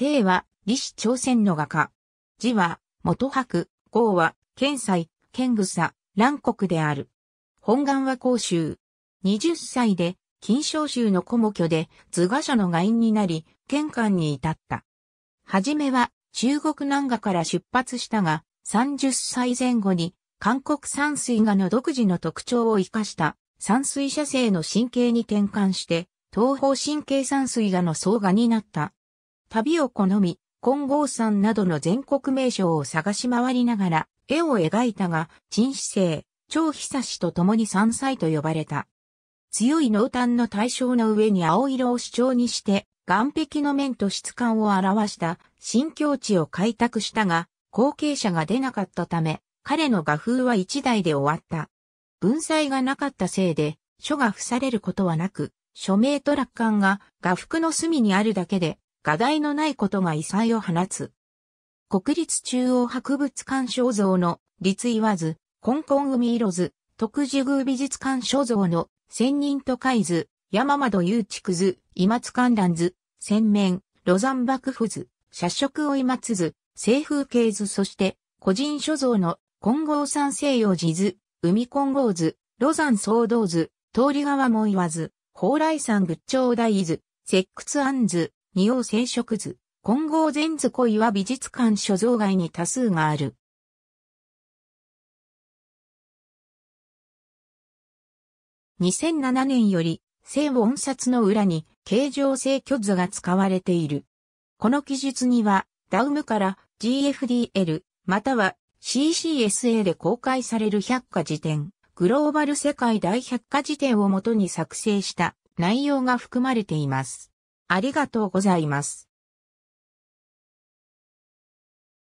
帝は、李氏朝鮮の画家。字は、元白、号は、県西、県草、乱国である。本願は甲州。20歳で、金賞州の古母居で、図画書の外院になり、県官に至った。はじめは、中国南画から出発したが、30歳前後に、韓国山水画の独自の特徴を生かした山水写生の神経に転換して、東方神経山水画の総画になった。旅を好み、金剛山などの全国名所を探し回りながら絵を描いたが、陳子生、張久志と共に山菜と呼ばれた。強い濃淡の対象の上に青色を主張にして、岩壁の面と質感を表した新境地を開拓したが、後継者が出なかったため、彼の画風は一台で終わった。文才がなかったせいで、書が付されることはなく、署名と楽観が画幅の隅にあるだけで、画題のないことが異彩を放つ。国立中央博物館肖像の立言わず、香港海色図、徳寿宮美術館所像の千人と海図、山窓誘竹図、今津観覧図、千面、ロザン幕府図、社食追い松図、西風景図そして個人所像の金剛山西洋寺図、海金剛図、ロザン総道図、通り川も言わず、蓬莱山仏頂大図、石窟庵図、二王聖食図、金剛禅図小岩美術館所蔵外に多数がある。2007年より、聖音札の裏に形状性巨図が使われている。この記述には、ダウムから GFDL、または CCSA で公開される百科事典、グローバル世界大百科事典をもとに作成した内容が含まれています。ありがとうございます。